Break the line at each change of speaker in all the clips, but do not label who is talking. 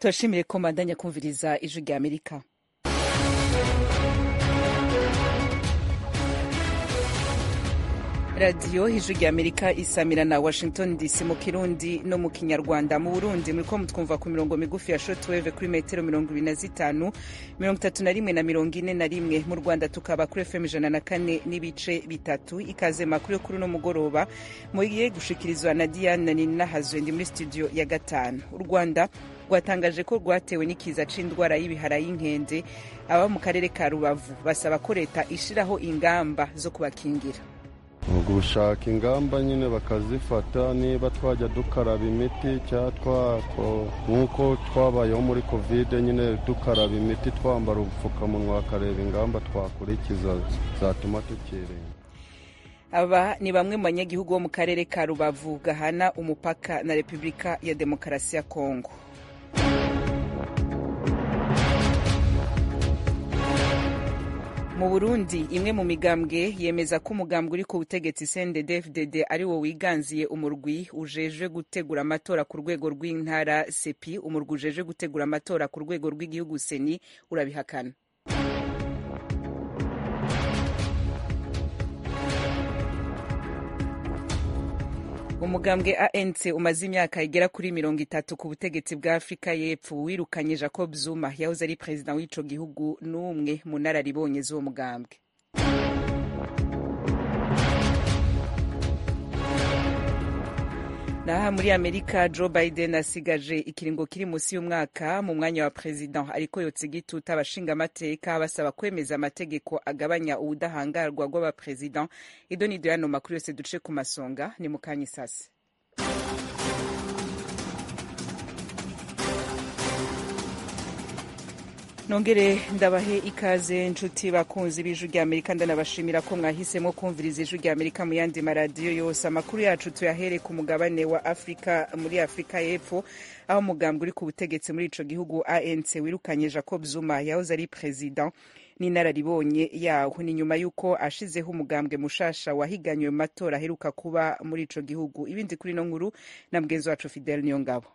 turashimiye ko mbandanya kumviriza ijwi rya amerika. Radiyo ijwi rya amerika isamira na washington dc mu kirundi no mu kinyarwanda. Mu burundi muriko mutwumva ku mirongo migufi ya shortwave kuri metero mirongo ibiri na zitanu mirongo itatu na rimwe na mirongo ine na rimwe. Mu rwanda tukaba kuri fm ijana na kane n'ibice bitatu. Ikaze makuru yo kuri uno mugoroba mugiye gushikirizwa na diane ninahazwe ndi muri studio ya gatanu. U rwanda rwatangaje ko rwatewe n'ikiza c'indwara y'ibihara y'inkende aba mu karere ka rubavu. Basaba ko leta ishiraho ingamba zo kubakingira.
Gushaka ingamba nyine bakazifata niba twajya dukaraba imiti cyangwa nk'uko twabayeho muri kovide nyine dukaraba imiti twambara ubupfukamunwa bakareba ingamba twakurikiza zatuma tukirinda.
Aba ni bamwe mu banyagihugu bo mu karere ka rubavu gahana umupaka na repubulika ya demokarasi ya kongo. Mu burundi imwe mu migambwe yemeza ko umugambwe uri ku butegetsi cndd ari wo wiganziye umurwi ujejwe gutegura amatora ku rwego rw'intara sepi umurwi ujejwe gutegura amatora ku rwego rw'igihugu seni urabihakana. Umugambwe anc umaze imyaka igera kuri mirongo itatu ku butegetsi bwa afurika y'epfo wirukanye jacob zuma. Yahoze ari perezida w'ico gihugu n'umwe mu nararibonye z'uwo mugambwe naha muri amerika joe biden asigaje ikiringo kiri munsi y'umwaka mu mwanya wa perezida ariko yotse igituta abashingamateka basaba kwemeza amategeko agabanya ubudahangarwa bw'abaperezida ido nido yano makuru yose duce ku masonga. Ni mu kanya isase nongere ndabahe ikaze nshuti bakunzi b'ijwi rya amerika ndanabashimira ko mwahisemo kumviriza ijwi rya amerika mu yandi maradiyo yose. Amakuru yacu tuyahere ku mugabane wa afurika muri afurika y'epfo aho umugambwe uri ku butegetsi muri ico gihugu anc wirukanye jacob zuma yahoze ari perezida n'inararibonye yaho. Ni nyuma y'uko ashizeho umugambwe mushasha wahiganywe mu matora aheruka kuba muri ico gihugu. Ibindi kuri ino nkuru na mugenzi wacu fidel niyongabo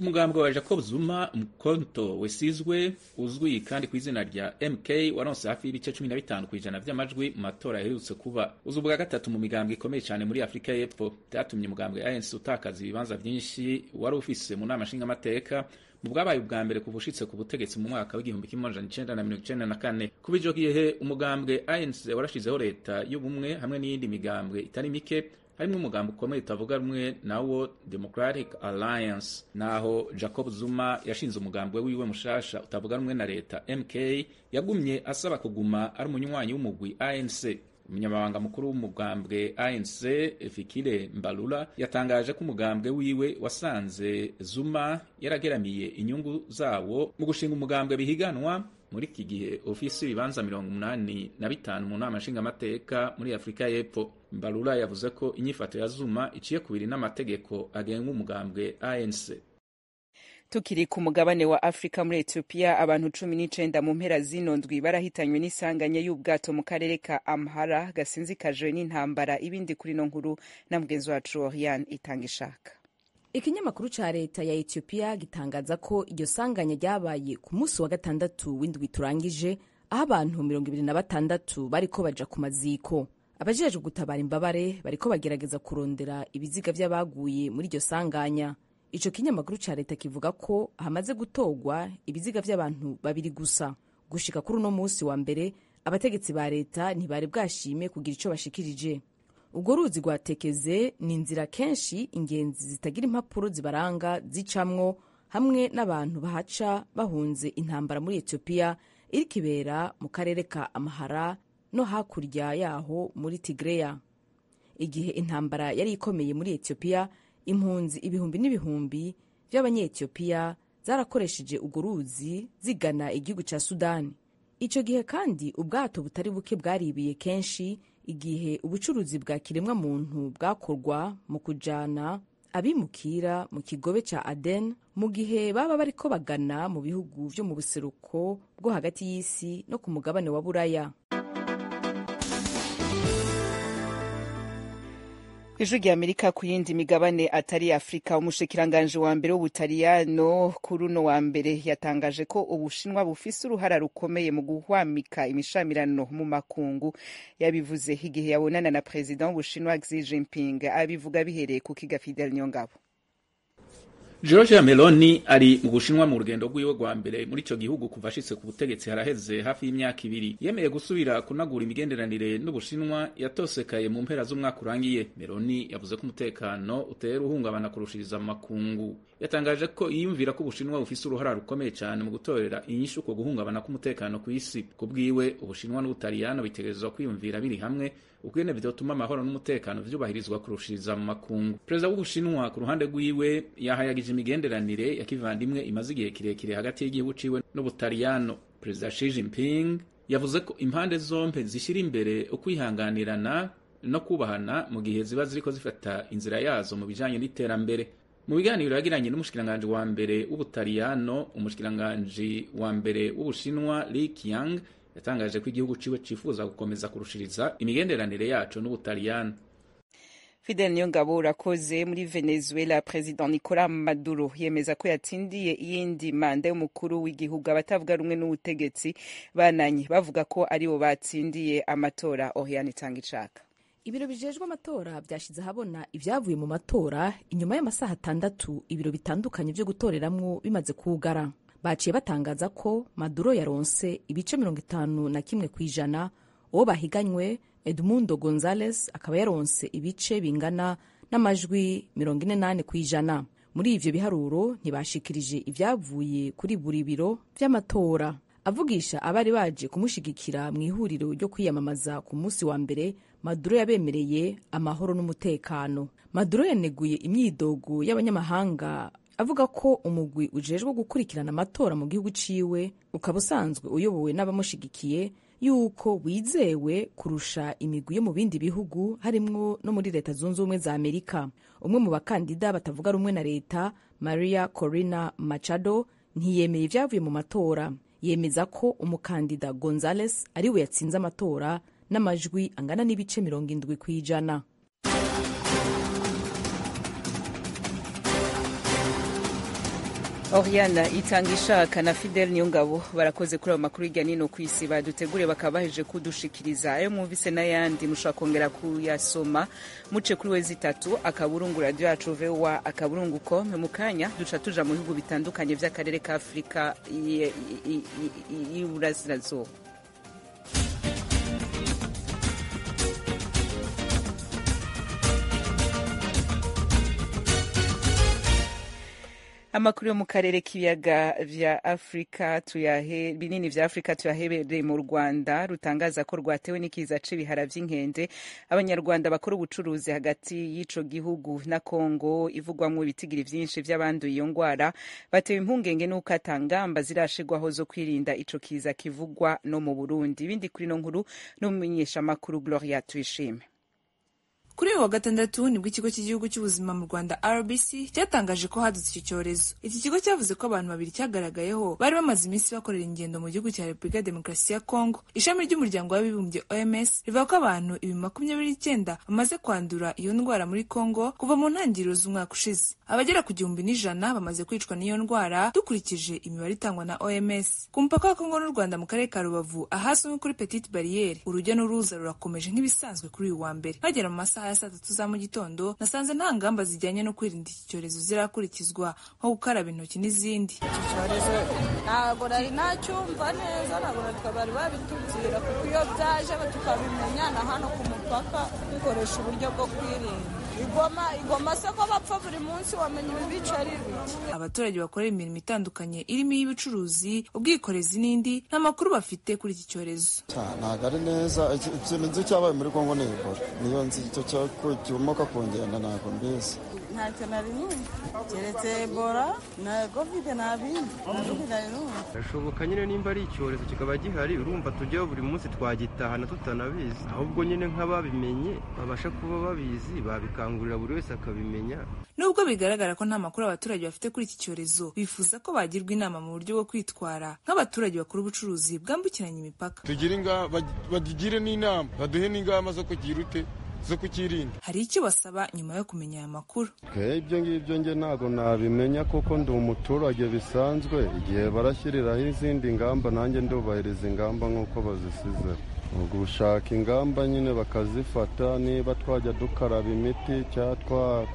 umugambwe wa jacob zuma mkonto wesizwe uzwi kandi ku izina rya mk waronse hafi y'ibice cumi na bitanu ku ijana vy'amajwi mu matora yaherutse kuba. Uza ubwa gatatu mu migambwe ikomeye cyane muri afurika y'epfo. Vyatumye umugambwe anc utakaza ibibanza vyinshi wari ufise mu nama nshingamateka mu bwabaye ubwa mbere kuva ushitse ku butegetsi mu mwaka w'igihumbi kimwe amajana icenda na mirongo icenda na kane. Kuba ico gihe umugambwe anc warashizeho leta y'ubumwe hamwe n'iyindi migambwe itari mike harimo umugambi ukomeye utavuga rumwe nawo democratic alliance naho jacob zuma yashinze umugambi wiwe mushasha utavuga rumwe na leta mk yagumye asaba kuguma ari umunywanyi w'umugwi anc umunyamabanga mukuru w'umugambwe anc Fikile mbalula yatangaje ko umugambwe wiwe wasanze zuma yarageramiye inyungu zawo mu gushinga umugambwe bihiganwa muri iki gihe ofisi ibibanza mirongo umunani na bitanu mu nama nshingamateka muri afurika y'epfo mbalula yavuze ko inyifato ya zuma iciye kubiri n'amategeko agenga umugambwe anc.
Tukiri ku mugabane wa afurika muri etiyopiya abantu cumi n'icenda mu mpera zino ndwi barahitanywe n'isanganya y'ubwato mu karere ka amhara gasinzikajwe n'intambara ibindi kuri ino nkuru na mugenzi wacu oriane itanga ishaka.
Ikinyamakuru ca leta ya etiyopiya gitangaza ko iryo sanganya ryabaye ku munsi wa gatandatu w'indwi turangije aho abantu mirongo ibiri na batandatu bariko baja ku maziko. Abajejwe gutabara imbabare bariko bagerageza kurondera ibiziga vy'abaguye muri iryo sanganya. Ico kinyamakuru ca leta kivuga ko hamaze gutorwa ibiziga vy'abantu babiri gusa. Gushika kuri uno munsi wa mbere abategetsi ba leta ntibari bwashime kugira ico bashikirije. Ubwo ruzi rwatekeze ni inzira kenshi ingenzi zitagira impapuro zibaranga zicamwo hamwe n'abantu bahaca bahunze intambara muri etiyopiya iriko ibera mu karere ka amahara no hakurya yaho muri tigreya. Igihe intambara yari ikomeye muri etiyopiya impunzi ibihumbi n'ibihumbi vy'abanyetiyopiya zarakoresheje urwo ruzi zigana igihugu ca sudani ico gihe kandi ubwato butari buke bwaribiye kenshi igihe ubucuruzi bwa kiremwa muntu bwakorwa mu kujana abimukira mu kigobe ca aden mu gihe baba bariko bagana mu bihugu vyo mu buseruko bwo hagati y'isi no ku mugabane wa buraya.
Ijwi rya amerika ku yindi migabane atari afurika umushikiranganji wa mbere w'ubutaliyano kuri uno wa mbere yatangaje ko ubushinwa bufise uruhara rukomeye mu guhwamika imishamirano mu makungu. Yabivuze igihe yabonana na perezida w'ubushinwa xi jinping. Abivuga bihereye ku kiga fidel nyongabo.
Giorgia Meloni ari mu Bushinwa mu rugendo rwiwe rwa mbere muri ico gihugu kuva ashitse ku butegetsi haraheze hafi y'imyaka ibiri. Yemeye gusubira kunagura imigenderanire n'Ubushinwa yatosekaye mu mpera z'umwaka urangiye. Meloni yavuze ko umutekano utera uhungabana kurushiriza makungu. Yatangaje ko yiyumvira ko Ubushinwa bufise uruhara rukomeye cyane mu gutorera inyishu ku guhungabana k'umutekano ku isi. Ku bwiwe Ubushinwa n'Ubutaliyano bitegerezwa kwiyumvira biri hamwe ukugene vyotuma amahoro n'umutekano vyubahirizwa kurushiriza mu makungu. Perezida w'ubushinwa ku ruhande rwiwe yahayagije imigenderanire ya kivandimwe imaze igihe kirekire hagati y'igihugu ciwe n'ubutaliyano. Perezida Xi Jinping yavuze ko impande zompe zishyira imbere ukwihanganirana no kubahana mu gihe ziba ziriko zifata inzira yazo mu bijanye n'iterambere. Mu biganiro yagiranye n'umushikiranganji wa mbere w'ubutaliyano umushikiranganji wa mbere w'ubushinwa Li Qiang yatangaje ko igihugu ciwe cifuza gukomeza kurushiriza imigenderanire yaco n'ubutaliyano
Fidel Niyongabo urakoze muri Venezuela President Nicolas Maduro yemeza ko yatsindiye iyindi manda y'umukuru w'igihugu. Abatavuga rumwe n'ubutegetsi bananye bavuga ko ari bo batsindiye amatora. Oriane Tangicaka
ibiro bijejwe amatora byashyize ahabona ibyavuye mu matora inyuma y'amasaha atandatu. Ibiro bitandukanye byo gutoreramwo bimaze kugara baciye batangaza ko maduro yaronse ibice mirongo itanu na kimwe ku ijana uwo bahiganywe edmundo gonzales akaba yaronse ibice bingana n'amajwi mirongo ine n'ane ku ijana. Muri ivyo biharuro ntibashikirije ibyavuye kuri buri biro vy'amatora. Avugisha abari baje kumushigikira mu ihuriro ryo kwiyamamaza ku munsi wa mbere maduro yabemereye amahoro n'umutekano. Maduro yaneguye imyidogo y'abanyamahanga avuga ko umugwi ujejwe gukurikirana amatora mu gihugu ciwe ukaba usanzwe uyobowe n'abamushigikiye yuko wizewe kurusha imigwi yo mu bindi bihugu harimwo no muri leta zunze ubumwe za amerika. Umwe mu bakandida batavuga rumwe na leta maria corina machado ntiyemeye ibyavuye mu matora. Yemeza ko umukandida gonzales ari we yatsinze amatora n'amajwi angana n'ibice mirongo indwi ku ijana
Oriana itanga ishaka na Fidel Niyongabo barakoze kuri ayo makuru hirya nino ku isi badutegure bakaba baheje kudushikiriza ayo mwumvise n'ayandi mushobora kongera kuyasoma muce kuri we zitatu akaburungu radio yacu voa akaburungu com mu kanya duca tuja mu bihugu bitandukanye vy'akarere ka Afurika y'Iburasirazuba amakuru yo mu karere k'ibiyaga vya afurika tuyahe binini vya afurika tuyahebereye mu rwanda rutangaza ko rwatewe n'ikiza c'ibihara vy'inkende. Abanyarwanda bakora ubucuruzi hagati y'ico gihugu na kongo ivugwamwo ibitigiri vyinshi vy'abanduye iyo ngwara. Batewe impungenge n'uko atangamba zirashigwaho zo kwirinda ico kiza kivugwa no mu burundi. Ibindi kuri no nkuru n'umumenyeshamakuru gloria tuyishime.
Kuri uyu wa gatandatu ni bwo ikigo cy'igihugu cy'ubuzima mu rwanda rbc cyatangaje ko hadutse iki cyorezo. Iki kigo cyavuze ko abantu babiri cyagaragayeho bari bamaze iminsi bakorera ingendo mu gihugu cya repubulika ya demokarasi ya kongo ishami ry'umuryango w'abibumbye oms rivuga ko abantu ibihumbi makumyabiri n'icyenda bamaze kwandura iyo ndwara muri kongo kuva mu ntangiriro z'umwaka ushize. Abagera ku gihumbi n'ijana bamaze kwicwa n'iyo ndwara dukurikije imibare itangwa na oms ku mupaka wa kongo n'u rwanda mu karere ka rubavu ahazwi nko kuri petite bariyeri urujya n'uruza rurakomeje nk'ibisanzwe kuri uyu wa mbere. Bagera mu masaha ya saa tatu za mu gitondo nasanze nta ngamba zijyanye no kwirinda iki cyorezo zirakurikizwa nko gukaraba intoki n'izindi.
Iki cyorezo ntabwo nari nacyumva neza ntabwo bari babitubwira kuko iyo byaje tukabimenya na hano ku mupaka dukoresha uburyo bwo kwirinda. Igoma igoma se ko bapfa buri munsi wamenya ibibica ari ibiki
abaturage bakorera imirimo itandukanye irimo iy'ubucuruzi ubwikorezi n'indi nta makuru bafite kuri iki cyorezo.
Ntabwo ari neza. Ikintu nzi cyabaye muri kongo ni ebola. Niyo nzi icyo cyomoka ku ngendo ntabwo mbizi.
Ntacyo nari numva keretse ebola na kovide nta bindi nari numva
birashoboka nyine nimba ari icyorezo kikaba gihari urumva tujyaho buri munsi twagitahana tutanabizi. Ahubwo nyine nk'ababimenye babasha kuba babizi babikangurira buri wese akabimenya.
Nubwo bigaragara ko nta makuru abaturage bafite kuri iki cyorezo bifuza ko bagirwa inama mu buryo bwo kwitwara nk'abaturage bakora ubucuruzi bwambukiranya imipaka.
Tugire bagigire n'inama baduhe n'ingamba zo kugira ute zo kukirinda
hari icyo basaba nyuma yo kumenya aya makuru.
Ibyo ngibyo nge ntabwo nabimenya kuko ndi umuturage bisanzwe. Igihe barashyiriraho izindi ngamba nanjye ndubahiriza ingamba nk'uko bazisize. Gushaka ingamba nyine bakazifata niba twajya dukaraba imiti cyangwa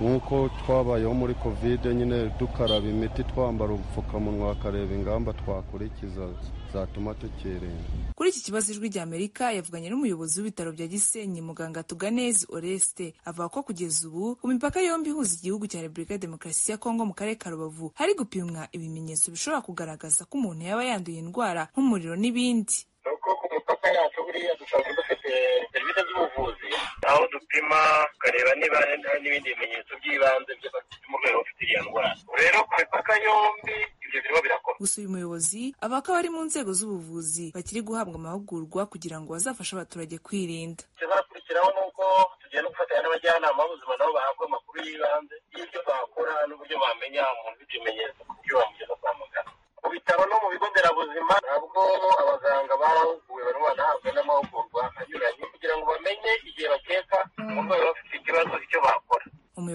nk'uko twabayeho muri kovide nyine dukaraba imiti twambara ubupfukamunwa bakareba ingamba twakurikiza zatuma tukirinda.
Kuri iki kibazo ijwi rya amerika yavuganye n'umuyobozi w'ibitaro bya gisenyi muganga tuganezi oreste avuga ko kugeza ubu ku mipaka yombi ihuza igihugu cya repubulika ya demokarasi ya kongo mu karere ka rubavu hari gupimwa ibimenyetso bishobora kugaragaza ko umuntu yaba yanduye indwara nk'umuriro n'ibindi.
Buriya dusanzwe dufite serivisi z'ubuvuzi aho dupima tukareba niba n'ibindi bimenyetso by'ibanze urwego bafite iriya ndwara rero ku mipaka yombi ibyo birimo birakorwa.
Gusa uyu muyobozi avuga ko abari mu nzego z'ubuvuzi bakiri guhabwa amahugurwa kugira ngo bazafashe abaturage kwirinda.
Ikizakurikiraho ni uko tugenda gufatanya n'abajyanama b'ubuzima nabo bahabwa amakuru y'ibanze y'ibyo bakora n'uburyo bamenya umuntu ufite ibimenyetso ku buryo bamugeza kwa muganga. Mu bitaro no mu bigo nderabuzima ntabwo abaganga barahuguwe barimo banahabwa n'amahugurwa anyuranye kugira ngo bamenye igihe bakeka umurwayi bafite ikibazo icyo bakora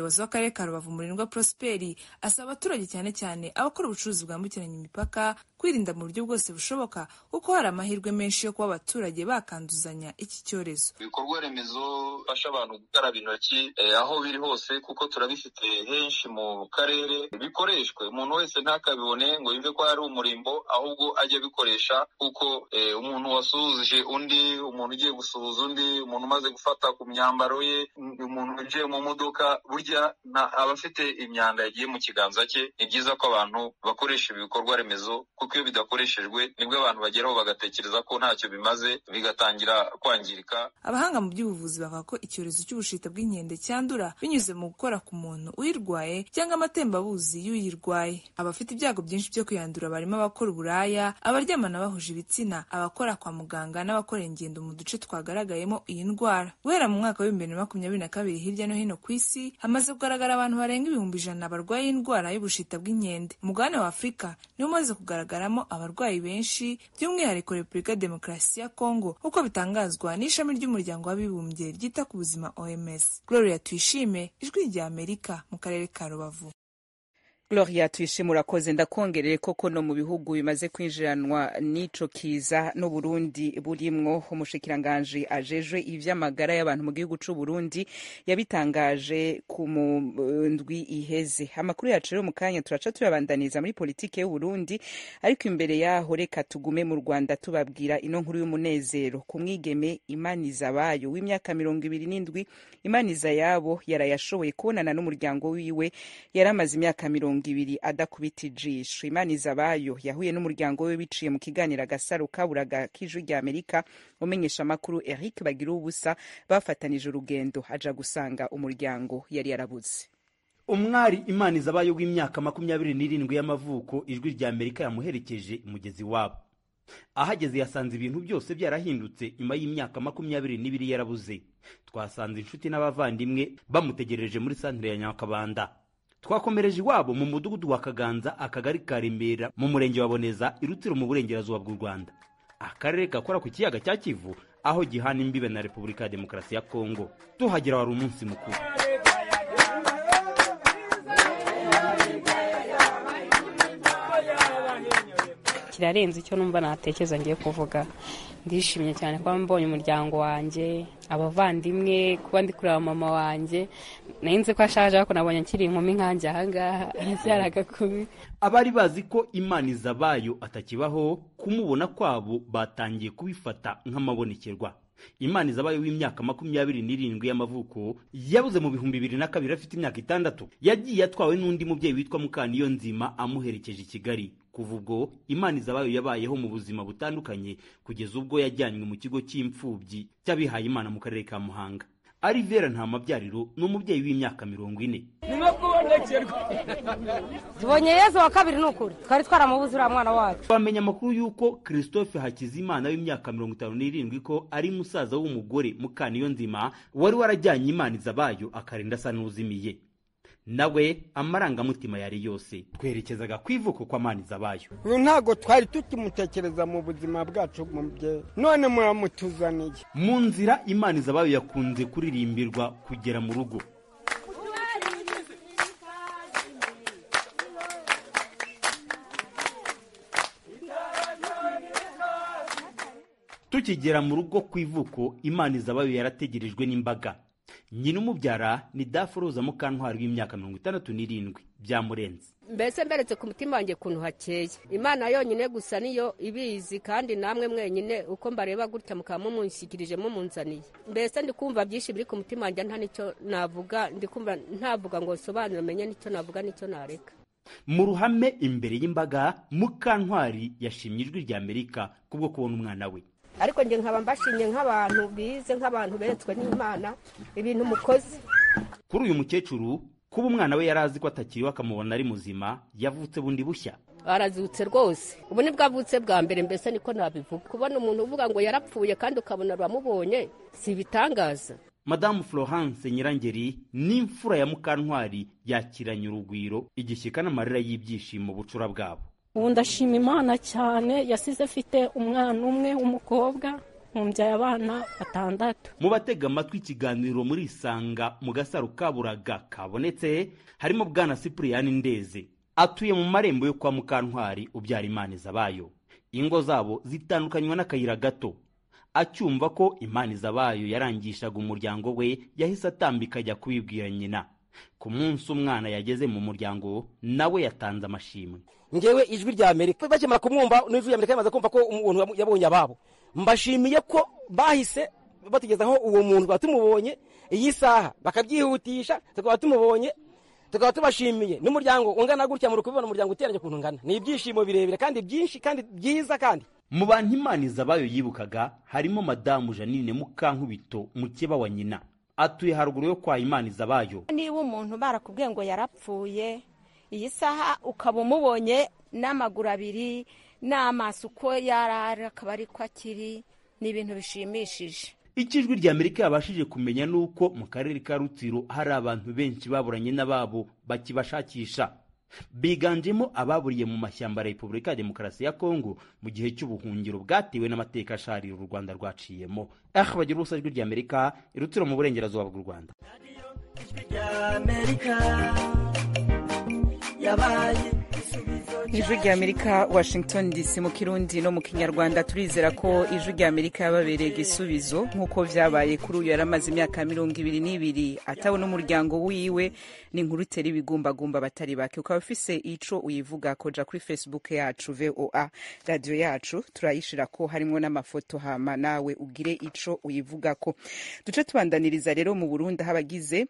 umuyobozi w'akarere ka rubavu murindwa prosperi asaba abaturage cyane cyane abakora ubucuruzi bwambukiranya imipaka kwirinda mu buryo bwose bushoboka kuko hari amahirwe menshi yo kuba abaturage bakanduzanya iki cyorezo.
Ibikorwa remezo bifasha abantu gukaraba intoki aho biri hose kuko turabifite henshi mu karere. Bikoreshwe umuntu wese ntakabibone ngo yumve ko hari umurimbo ahubwo ajye abikoresha kuko umuntu wasuhuje undi umuntu ugiye gusuhuza undi umuntu umaze gufata ku myambaro ye umuntu winjiye mu modoka burya aba afite imyanda yagiye mu kiganza cye ni byiza ko abantu bakoresha ibi bikorwa remezo kuko iyo bidakoreshejwe ni bwo abantu bageraho bagatekereza ko ntacyo bimaze bigatangira kwangirika.
Abahanga mu by'ubuvuzi bavuga ko icyorezo cy'ubushita bw'inkende cyandura binyuze mu gukora ku muntu uyirwaye cyangwa amatembabuzi y'uyirwaye. Abafite ibyago byinshi byo kuyandura barimo abakora uburaya abaryamana bahuje ibitsina abakora kwa muganga n'abakora ingendo mu duce twagaragayemo iyi ndwara. Guhera mu mwaka w'ibihumbi bibiri na makumyabiri na kabiri hirya no hino ku isi hamaze kugaragara abantu barenga ibihumbi ijana barwaye indwara y'ubushita bw'inkende. Umugabane wa afurika niwo umaze kugaragaramo abarwayi benshi by'umwihariko repubulika demokarasi ya kongo nk'uko bitangazwa n'ishami ry'umuryango w'abibumbye ryita ku buzima oms gloria tuyishime ijwi rya amerika mu karere ka rubavu.
Gloria tuyishime urakoze. Ndakongerere koko no mu bihugu bimaze kwinjiranwa n'ico kiza n'uburundi burimwo. Umushikiranganji ajejwe ivy'amagara y'abantu mu gihugu c'uburundi yabitangaje ku ndwi iheze. Amakuru yacu rero mu kanya turaca tuyabandaniza muri politike y'uburundi ariko imbere yaho reka tugume mu rwanda tubabwira ino nkuru y'umunezero. Ku mwigeme imaniza bayo w'imyaka mirongo ibiri n'indwi imaniza yabo yarayashoboye kubonana n'umuryango wiwe yari amaze imyaka mirongo ibiri adakubita ijisho. Imaniza bayo yahuye n'umuryango we biciye mu kiganiro agasaro kaburaga k'ijwi rya amerika. Umenyesha amakuru eric bagira ubusa bafatanije urugendo. Aja gusanga umuryango yari yarabuze
umwari imaniza bayo w'imyaka makumyabiri n'irindwi y'amavuko ijwi rya amerika yamuherekeje umugezi wabo. Ahageze yasanze ibintu byose byarahindutse nyuma y'imyaka makumyabiri n'ibiri yarabuze. Twasanze inshuti n'abavandimwe bamutegereje muri santire ya nyakabanda. Twakomereje iwabo mu mudugudu wa kaganza akagari ka remera mu murenge wa boneza irutiro mu burengerazuba bw'u rwanda. Akarere gakora ku kiyaga cya kivu aho gihana imbibe na repubulika ya demokarasi ya kongo. Tuhagera wari umunsi mukuru.
Kirarenze icyo numva natekereza ngiye kuvuga. Ndishimye cyane kuba mbonye umuryango wanjye abavandimwe kuba ndi kureba mama wanjye. Nzi ko ashaje ariko nabonye akiri inkumi nkanjye ahangaha arabyara agakubi.
Abari bazi ko imana izabayo atakibaho kumubona kwabo batangiye kubifata nk'amabonekerwa. Imana izabayo w'imyaka makumyabiri n'irindwi y'amavuko yabuze mu bihumbi bibiri na kabiri afite imyaka itandatu. Yagiye atwawe n'undi mubyeyi witwa mukaniyo nzima amuherekeje i kigali. Kuva ubwo imana izabayo yabayeho mu buzima butandukanye kugeza ubwo yajyanywe mu kigo cy'imfubyi cy'abihaye imana mu karere ka muhanga. Arivera nta mabyariro ni umubyeyi w'imyaka mirongo ine.
Tubonye yezu wa kabiri ni ukuri twari twaramubuze uriya mwana wacu.
Bamenya amakuru y'uko christophe hakizimana w'imyaka mirongo itanu n'irindwi ko ari musaza w'umugore mukaniyo nzima wari warajyanye imana izabayo akarinda asa n'uzimiye. Nawe amarangamutima yari yose. Twerekezaga ku ivuko kwa manizabayo
uyu ntabwo twari tukimutekereza mu buzima bwacu none muramutuzaniye.
Mu nzira imana izabayo yakunze kuririmbirwa kugera mu rugo. Tukigera mu rugo ku ivuko imana izabayo yarategerejwe n'imbaga. Nyina umubyara ni daforoza mukantwari w'imyaka mirongo itandatu n'irindwi. Byamurenze.
Mbese mberetse ku mutima wanjye ukuntu hakeye. Imana yonyine gusa niyo ibizi kandi namwe mwenyine uko mbareba gutya mukaba mumunshyikirije mumunzaniye. Mbese ndi kumva byinshi biri ku mutima wanjye nta ni cyo navuga. Ndi kumva ntavuga ngo sobanure menye ni cyo navuga ni cyo nareka.
Mu ruhame imbere y'imbaga mukantwari yashimye ijwi rya amerika kubwo kubona umwana we.
Ariko njye nkaba mbashimye nk'abantu bize nk'abantu beretswe n'imana ibintu mukoze.
Kuri uyu mukecuru kuba umwana we yari azi ko atakiriwe akamubona ari muzima yavutse bundi bushya.
Barazutse rwose. Ubu ni bwavutse bwa mbere mbese niko nabivuga. Kubona umuntu uvuga ngo yarapfuye kandi ukabona uramubonye si ibitangaza
madamu florence nyirangeri n'imfura ya mukantwari yakiranye urugwiro igishyika n'amarira y'ibyishimo bucura bwabo.
Ubu ndashima imana cyane. Yasize afite umwana umwe w'umukobwa mumbyaye abana batandatu.
Mu batega amatwi ikiganiro muri isanga mu gasaro kaburaga kabonetse harimo bwana sipuriyani ndeze atuye mu marembo yo kwa mukantwari ubyara imana izabayo. Ingo zabo zitandukanywa n'akayira gato. Acyumva ko imana izabayo yarangishaga umuryango we yahise atambika ajya kubibwira nyina. Ku munsi umwana yageze mu muryango nawe yatanze amashimwe.
Ngewe ijwi rya amerika bakimara kumwumva n'ijwi rya amerika yamaze kumva ko umuntu yabonye ababo. Mbashimiye ko bahise batugezaho uwo muntu tukaba tumubonye iyi saha. Bakabyihutisha tukaba tumubonye tukaba tubashimiye. N'umuryango ungana gutya muri kubibona umuryango uteranye ukuntu ungana. Ni ibyishimo birebire kandi byinshi kandi byiza kandi.
Mu bantu imana izabayo yibukaga harimo madamu janine mukankubito mukeba wa nyina. Atuye haruguru yo kwa imana izabayo.
Niba umuntu barakubwiye ngo yarapfuye. Iyi saha ukaba umubonye n'amaguru abiri n'amaso uko yarari akaba ari ko akiri ni ibintu bishimishije.
Icyo ijwi rya amerika yabashije kumenya ni uko mu karere ka rutsiro hari abantu benshi baburanye n'ababo bakibashakisha. Biganjemo ababuriye mu mashyamba ya repubulika ya demokarasi ya kongo mu gihe cy'ubuhungiro bwatewe n'amateka asharira u rwanda rwaciyemo. Aha bagira ubusa ijwi rya amerika irutsiro mu burengerazuba bw'u rwanda.
Ijwi rya amerika washington dc mu kirundi no mu kinyarwanda turizera ko ijwi rya amerika yababereye igisubizo. Nk'uko byabaye kuri uyu yari amaze imyaka mirongo ibiri n'ibiri atabona umuryango wiwe ni inkuru itera ibigumbagumba batari bake. Ukaba ufise ico uyivuga koja kuri facebook yacu voa radiyo yacu turayishira ko harimo n'amafoto hama nawe ugire ico uyivugako. Duce tubandaniriza rero mu burundi aho abagize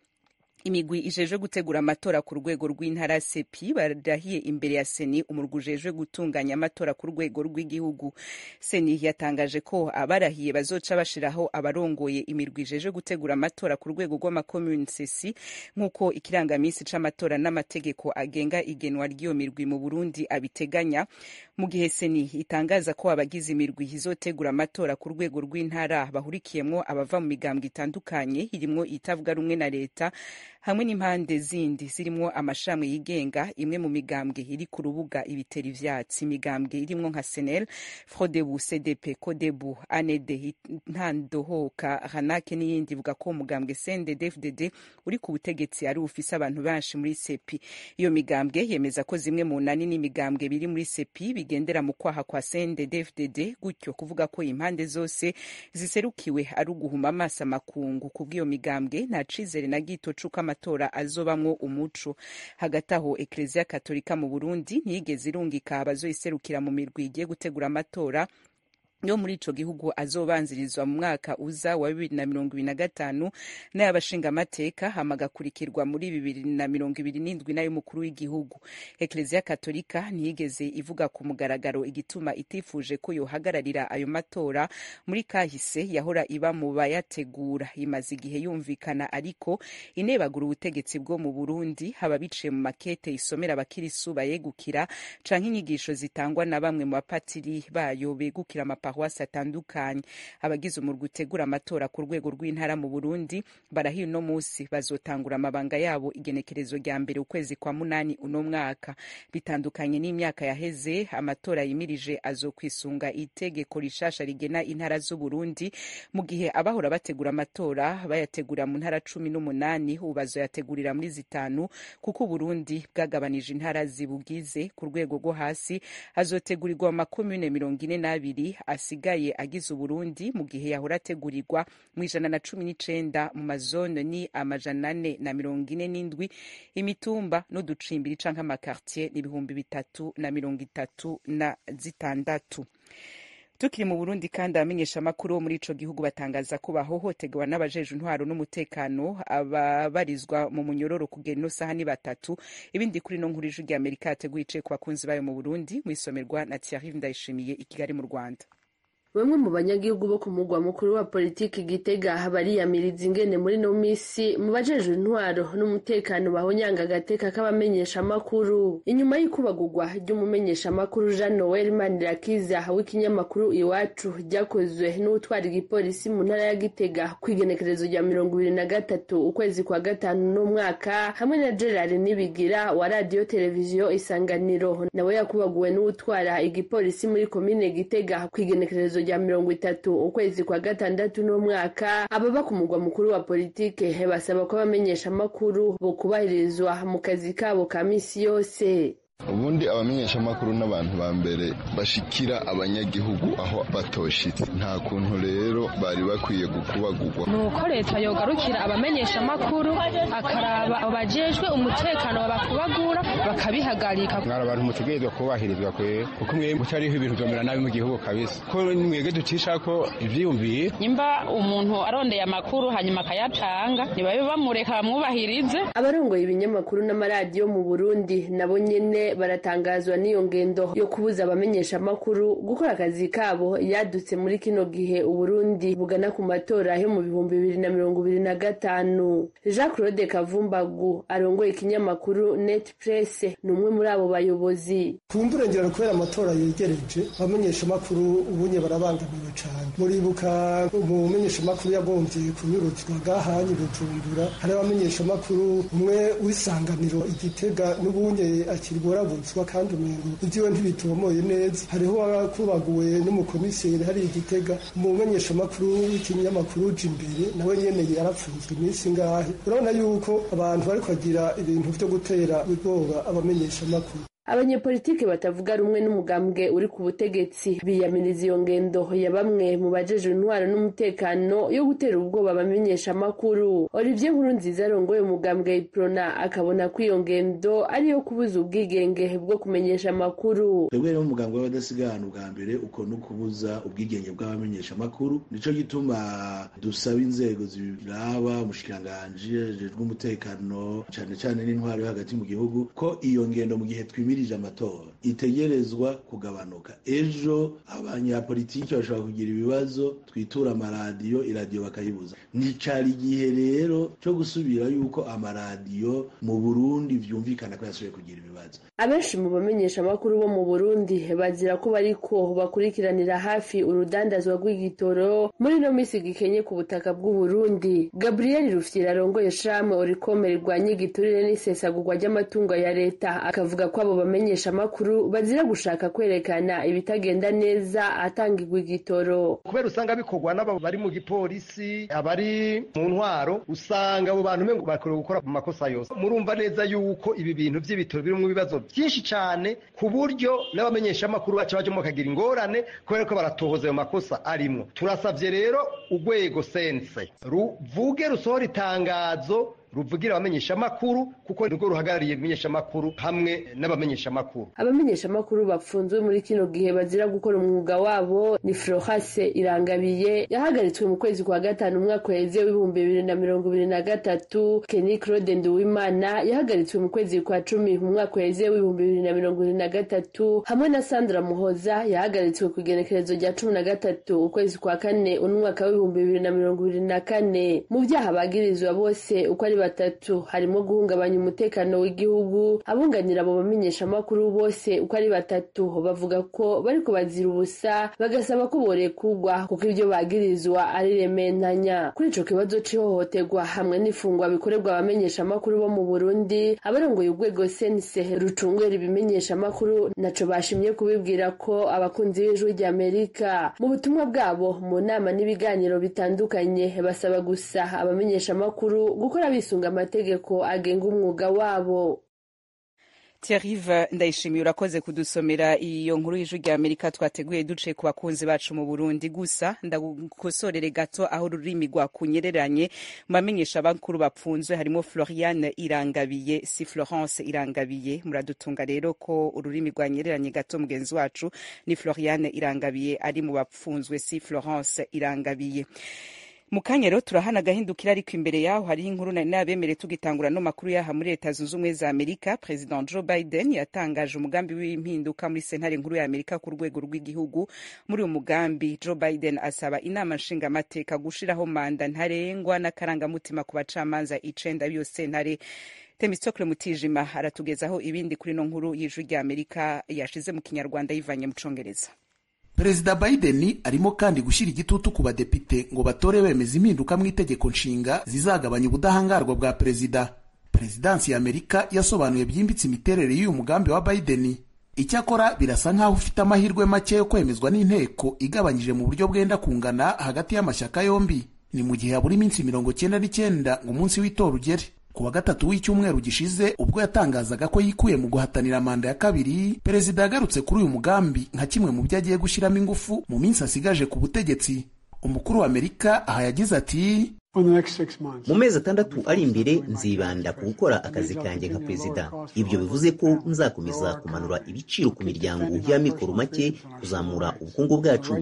imigwi ijejwe gutegura amatora ku rwego rw'intara sepi barahiye imbere ya seni umurwi ujejwe gutunganya amatora ku rwego rw'igihugu. Seni yatangaje ko abarahiye bazoca bashiraho abarongoye imirwi ijejwe gutegura amatora ku rwego rw'amakomune sesi nk'uko ikirangamisi c'amatora n'amategeko agenga igenwa ry'iyo mirwi mu burundi abiteganya. Mu gihe seni itangaza ko abagize imirwi izotegura amatora ku rwego rw'intara bahurikiyemwo abava mu migambwe itandukanye irimwo itavuga rumwe na leta hamwe n'impande zindi zirimwo amashami yigenga imwe mu migambwe iri ku rubuga ibitera ivyatsi imigambwe irimwo nka senel frodebu cdp kodebu anede ntandohoka hanake n'iyindi ivuga ko umugambwe cndd uri ku butegetsi ari ufise abantu benshi muri sepi. Iyo migambwe yemeza ko zimwe mu nani n'imigambwe biri muri sepi bigendera mu kwaha kwa cndd gutyo kuvuga ko impande zose ziserukiwe. Ari uguhuma amaso amakungu. Kubw'iyo migambwe nta cizere na gito c'uko amatora azobamwo umuco. Hagati aho ekleziya katolika mu burundi ntiyigeze irungika abazoyiserukira mu mirwi igiye gutegura amatora yo muri ico gihugu azobanzirizwa mu mwaka uza wa bibiri na mirongo ibiri na gatanu n'ay'abashingamateka hama agakurikirwa muri bibiri na mirongo ibiri n'indwi n'ay'umukuru w'igihugu. Ekleziya katolika ntiyigeze ivuga ku mugaragaro igituma itifuje ko yohagararira ayo matora muri kahise yahora iba mu bayategura. Imaze igihe yumvikana ariko inebagura ubutegetsi bwo mu burundi haba biciye mu makete isomera abakirisu bayegukira canke inyigisho zitangwa na bamwe mu bapatiri bayo begukira amapa maparuwasi atandukanye abagize umurwi utegura amatora ku rwego rw'intara mu burundi barahiye uno munsi. Bazotangura amabanga yabo igenekerezo rya mbere ukwezi kwa munani uno mwaka. Bitandukanye n'imyaka yaheze amatora yimirije azokwisunga itegeko rishasha rigena intara z'uburundi mu gihe abahora bategura amatora bayategura mu ntara cumi n'umunani ubu bazoyategurira muri zitanu kuko uburundi bwagabanije intara zibugize. Ku rwego rwo hasi hazotegurirwa amakomune mirongo ine n'abiri asigaye agize uburundi mu gihe yahora ategurirwa mu ijana na cumi n'icenda mu mazone ni amajana ane na mirongo ine n'indwi. Imitumba n'uducimbiri canke amakartier ni ibihumbi bitatu na mirongo itatu na zitandatu. Tukiri mu burundi kandi abamenyeshamakuru bo muri ico gihugu batangaza ko bahohoterwa n'abajeje intwaro n'umutekano ababarizwa mu munyororo kugera ino saha ni batatu. Ibindi kuri no nkuru ijwi rya amerika yateguye iciye ku bakunzi bayo mu burundi mwisomerwa na thierry ndayishimiye i kigali mu rwanda.
Bamwe mu banyagihugu bo ku mugwa mukuru wa politiki gitega bariyamiriza ingene muri no misi mu bajejwe intwaro n'umutekano bahonyanga agateka k'abamenyeshamakuru. Inyuma y'ikubagurwa ry'umumenyeshamakuru jean noel manirakiza w'ikinyamakuru iwacu ryakozwe n'utwara igipolisi mu ntara ya gitega ku igenekerezo rya mirongo ibiri na gatatu ukwezi kwa gatanu n'umwaka hamwe na gerard nibigira wa radiyo televiziyo isanganiro. Nawe yakubaguwe n'utwara igipolisi muri komine gitega ku igenekerezo rya mirongo itatu ukwezi kwa gatandatu n'umwaka. Ababa ku mugwa mukuru wa politike basaba ko abamenyeshamakuru bo kubahirizwa mu kazi kabo ka misi yose
ubundi abamenyeshamakuru n'abantu ba mbere bashikira abanyagihugu aho batoshitse. Nta kuntu rero bari bakwiye gukubagurwa.
Ni uko leta yogarukira abamenyeshamakuru akaraba abajejwe umutekano babakubagura bakabihagarika.
Mwari abantu mutegerezwa kubahirizwa kwe kuko mwe mutariho ibintu vyomera nabi mu gihugu kabisa. Ko mwege ducisha ko ivyiyumviye
nyimba umuntu arondeye amakuru hanyuma akayatanga ntibabe bamureka bamwubahirize
abarongoye ibinyamakuru n'amaradiyo mu burundi nabo nyene baratangazwa n'iyo ngendo yo kubuza abamenyeshamakuru gukora akazi kabo yadutse muri kino gihe uburundi bugana ku matora yo mu bihumbi bibiri na mirongo ibiri na gatanu. Jean claude kavumbagu arongoye ikinyamakuru net press ni umwe muri abo bayobozi.
Kumburengera kubera amatora yegereje abamenyeshamakuru ubunye barabangamiwe cane. Muribuka umumenyeshamakuru yagombye kunyuruzwa gahanye bujumbura hari abamenyeshamakuru umwe w'isanganiro igitega n'ubunye akiri burabutswa kandi umengo ivyiwe ntibitomoye neza. Hariho wakubaguwe n'umukomiseri hari igitega umumenyeshamakuru w'ikinyamakuru imbere nawe nyene yarapfunzwe iminsi ngahe. Urabona yuko abantu bariko bagira ibintu vyo gutera ubwoba abamenyeshamakuru.
Abanyepolitike batavuga rumwe n'umugambwe uri ku butegetsi. Biyamiriza iyo ngendo ya bamwe mu bajejwe intwaro n'umutekano yo gutera ubwoba abamenyesha amakuru olivier nkurunziza arongoye umugambwe iprona akabona ko iyo ngendo ari iyo kubuza ubwigenge bwo kumenyesha amakuru.
Twebwe rero umugambwe w'abadasigana ubwa mbere uko no kubuza ubwigenge bw'abamenyesha amakuru nico gituma dusaba inzego ziraba umushikiranganji ajejwe umutekano cane cane n'intwaro hagati mu gihugu ko iyo ngendo mu gihe twimira yimirije amatora itegerezwa kugabanuka. Ejo abanyapolitiki bashobora kugira ibibazo twitura amaradiyo iradiyo bakayibuza. Nicari igihe rero cyo gusubira yuko amaradiyo mu burundi vyumvikana ko yasubiye kugira ibibazo.
Abenshi mu bamenyesha amakuru bo mu burundi bazira ko bariko bakurikiranira hafi urudandazwa rw'igitoro muri no misi gikenye ku butaka bw'uburundi gabriel rufyira arongoye shame orikome rirwanya igiturire n'isesagurwa ry'amatungo ya leta akavuga ko abo bamenyesha amakuru bazira gushaka kwerekana ibitagenda neza atangirwa igitoro
kubera usanga bikorwa n'abo bari mu gipolisi abari mu ntwaro usanga abo bantu mengo bakorewe gukora mu makosa yose. Murumva neza yuko ibi bintu by'ibitoro birimo ibibazo byinshi cyane ku buryo n'abamenyesha amakuru baca bajemo bakagira ingorane kubera ko baratohoza ayo makosa arimwo. Turasabye rero urwego sense. Ruvuge rusohora itangazo ruvugira abamenyeshamakuru kuko nirwo ruhagarariye ibimenyeshamakuru hamwe n'abamenyeshamakuru.
Abamenyeshamakuru bapfunzwe muri kino gihe bazira gukora umwuga wabo ni frohase irangabiye yahagaritswe mu kwezi kwa gatanu umwaka uheze w'ibihumbi bibiri na mirongo ibiri na gatatu. Keni claude nduwimana yahagaritswe mu kwezi kwa cumi mu mwaka uheze w'ibihumbi bibiri na mirongo ibiri na gatatu. Hamwe na sandra muhoza yahagaritswe ku igenekerezo rya cumi na gatatu ukwezi kwa kane umwaka w'ibihumbi bibiri na mirongo ibiri na kane. Mu byaha bagirizwa bose uko ari batatu. Harimo guhungabanya umutekano w'igihugu abunganira abo bamenyeshamakuru bose uko ari batatu. Bavuga ko bari kubazira ubusa bagasaba ko borekugwa kuko ibyo bagirizwa ari rementanya kuri ico kibazo c'ihohoterwa hamwe n'ifungwa bikorerwa abamenyeshamakuru bo mu burundi abarongoye urwego sense rucungera ibimenyeshamakuru naco bashimye kubibwira ko abakunzi b'ijwi ry'amerika mu butumwa bwabo mu nama n'ibiganiro bitandukanye basaba gusa abamenyeshamakuru gukora bisunga amategeko agenga umwuga wabo.
Thierry ndayishimiye urakoze kudusomera iyo nkuru y'ijwi rya Amerika. Twateguye duce ku bakunzi bacu mu Burundi. Gusa ndagukosorere gato aho ururimi rwakunyereranye mu bamenyesha bakuru bapfunzwe harimo Floriane Irangabiye. Si Florence Irangabiye. Muradutunga rero ko ururimi rwanyereranye gato mugenzi wacu ni Floriane Irangabiye ari mu bapfunzwe. Si Florence Irangabiye. Mu kanya rero turahana agahindukira ariko imbere yaho hariho inkuru nari nabemere tugitangura no makuru yaha muri leta zunze ubumwe za amerika. President joe biden yatangaje umugambi w'impinduka muri sentare nkuru ya amerika ku rwego rw'igihugu. Muri uyu mugambi joe biden asaba inama nshingamateka gushiraho manda ntarengwa n'akarangamutima ku bacamanza icenda b'iyo sentare. Temistokle mutijima aratugezaho ibindi kuri no nkuru y'ijwi rya amerika yashize mu kinyarwanda yivanye mu congereza.
Perezida biden arimo kandi gushyira igitutu ku badepite ngo batore bemeza impinduka mu itegeko nshinga zizagabanya ubudahangarwa bwa perezida. Perezidansi ya amerika yasobanuye byimbitse imiterere y'uyu mugambi wa biden. Icyakora birasa nk'aho ufite amahirwe make yo kwemezwa n'inteko igabanyije mu buryo bwenda kungana hagati y'amashyaka yombi. Ni mu gihe habura iminsi mirongo cyenda n'icyenda ngo umunsi w'itora ugere. Ku wa gatatu w'icyumweru gishize ubwo yatangazaga ko yikuye mu guhatanira manda ya kabiri perezida yagarutse kuri uyu mugambi nka kimwe mu byo agiye gushyiramo ingufu mu minsi asigaje ku butegetsi. Umukuru wa amerika aha yagize ati
mu mezi atandatu ari imbere nzibanda ku gukora akazi kanjye nka perezida. Ibyo bivuze ko nzakomeza kumanura ibiciro ku miryango y'amikoro make kuzamura ubukungu bwacu.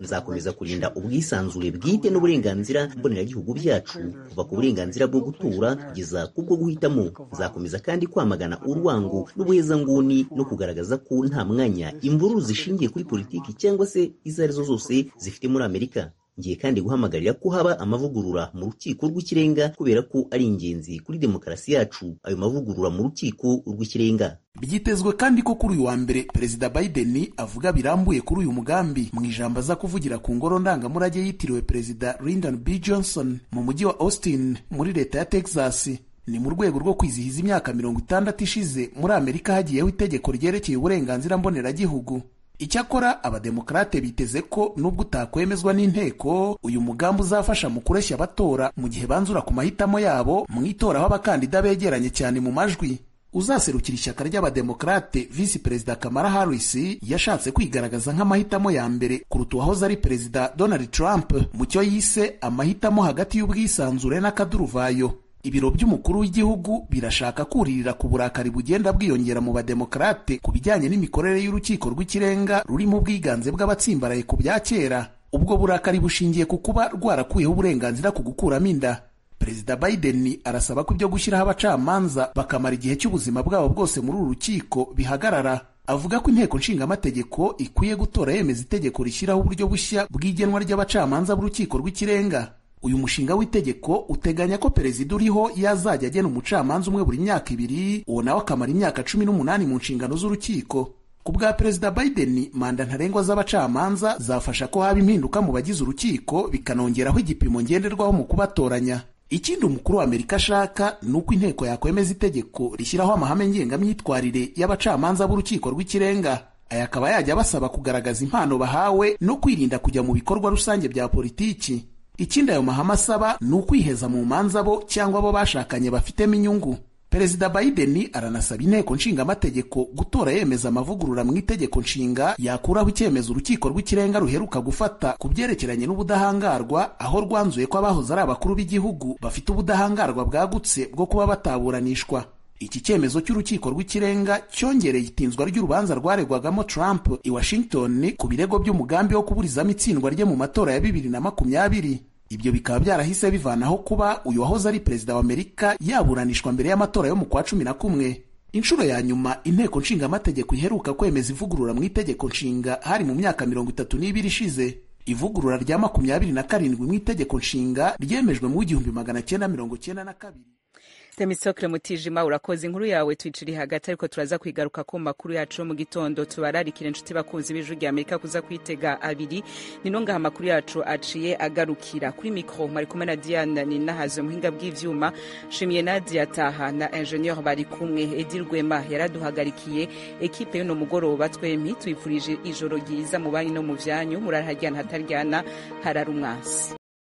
Nzakomeza kurinda ubwisanzure bwite n'uburenganzira mboneragihugu byacu kuva ku burenganzira bwo gutura kugeza ku bwo guhitamo. Nzakomeza kandi kwamagana urwango n'ubuhezanguni no kugaragaza ko nta mwanya imvururu zishingiye kuri politiki cyangwa se izo ari zo zose zifite muri amerika. Ngiye kandi guhamagarira ko haba amavugurura mu rukiko rw'ikirenga kubera ko ari ingenzi kuri demokarasi yacu. Ayo mavugurura mu rukiko rw'ikirenga.
Byitezwe kandi ko kuri uyu wa mbere perezida biden avuga birambuye kuri uyu mugambi. Mu ijambo aza kuvugira ku ngoro ndangamurage yitiriwe perezida lyndon b. Johnson mu mujyi wa austin muri leta ya texas. Ni mu rwego rwo kwizihiza imyaka mirongo itandatu ishize muri amerika hagiyeho itegeko ryerekeye uburenganzira mboneragihugu. Icyakora abademokarate biteze ko nubwo utakwemezwa n'inteko uyu mugambi uzafasha mu kureshya abatora mu gihe banzura ku mahitamo yabo mu itora abakandida begeranye cyane mu majwi. Uzaserukira ishyaka ry'abademokarate visi perezida kamara harris yashatse kwigaragaza nk'amahitamo ya mbere kuruta uwahoze ari perezida donald trump mu cyo yise amahitamo hagati y'ubwisanzure n'akaduruvayo. Ibiro by'umukuru w'igihugu birashaka kuririra ku burakari bugenda bwiyongera mu bademokarate ku bijyanye n'imikorere y'urukiko rw'ikirenga rurimo ubwiganze bw'abatsimbaraye ku bya kera. Ubwo burakari bushingiye ku kuba rwarakuyeho uburenganzira ku gukuramo inda. Perezida biden arasaba ko ibyo gushyiraho abacamanza bakamara igihe cy'ubuzima bwabo bwose muri uru rukiko bihagarara. Avuga ko inteko nshingamategeko ikwiye gutora yemeza itegeko rishyiraho uburyo bushya bw'igenwa ry'abacamanza b'urukiko rw'ikirenga. Uyu mushinga w'itegeko uteganya ko perezida uriho yazajya agena umucamanza umwe buri myaka ibiri uwo nawe akamara imyaka cumi n'umunani mu nshingano z'urukiko. Ku bwa perezida biden manda ntarengwa z'abacamanza zafasha ko haba impinduka mu bagize urukiko bikanongeraho igipimo ngenderwaho mu kubatoranya. Ikindi umukuru wa amerika ashaka ni uko inteko yakwemeza itegeko rishyiraho amahame ngengamyitwarire y'abacamanza b'urukiko rw'ikirenga. Aya akaba yajya basaba kugaragaza impano bahawe no kwirinda kujya mu bikorwa rusange bya politiki ikindi ayo mahame asaba ni ukwiheza mu manza bo cyangwa abo bashakanye bafitemo inyungu. Perezida biden aranasaba inteko nshingamategeko gutora yemeza amavugurura mu itegeko nshinga yakuraho icyemezo urukiko rw'ikirenga ruheruka gufata ku byerekeranye n'ubudahangarwa aho rwanzuye ko abahoze ari abakuru b'igihugu bafite ubudahangarwa bwagutse bwo kuba bataburanishwa. Iki cyemezo cy'urukiko rw'ikirenga cyongereye itinzwa ry'urubanza rwaregwagamo Trump i Washington ku birego by'umugambi wo kuburizamo itsindwa rye mu matora ya bibiri na makumyabiri. Ibyo bikaba byarahise bivanaho kuba uyu wahoze ari perezida Amerika yaburanishwa mbere y'amatora yo mu kwa cumi na kumwe. Inshuro ya nyuma inteko nshingamategeko iheruka kwemeza ivugurura mu itegeko nshinga hari mu myaka mirongo itatu n'ibiri ishize. Ivugurura rya makumyabiri na karindwi mu itegeko nshinga ryemejwe mu w'igihumbi magana cyenda mirongo cyenda na kabiri.
Temisocle Mutijima urakoze inkuru yawe twiciri hagati ariko turaza kwigaruka ku makuru yacu yo mu gitondo. Tubararikire inshuti bakunzi b'ijwi rya Amerika kuza kwitega abiri. Nino ngaha amakuru yacu aciye agarukira. Kuri mikro mwari kumwe na Diane ni nahazo muhinga bw'ivyuma. Shimiye Nadia Taha na ingenieur bari kumwe. Edi Rwema yaraduhagarikiye. Ekipe y'uno mugoroba twempi twifurije ijoro ryiza mu banyu no mu vyanyu. Murarahajyana hataryana hararumwasi.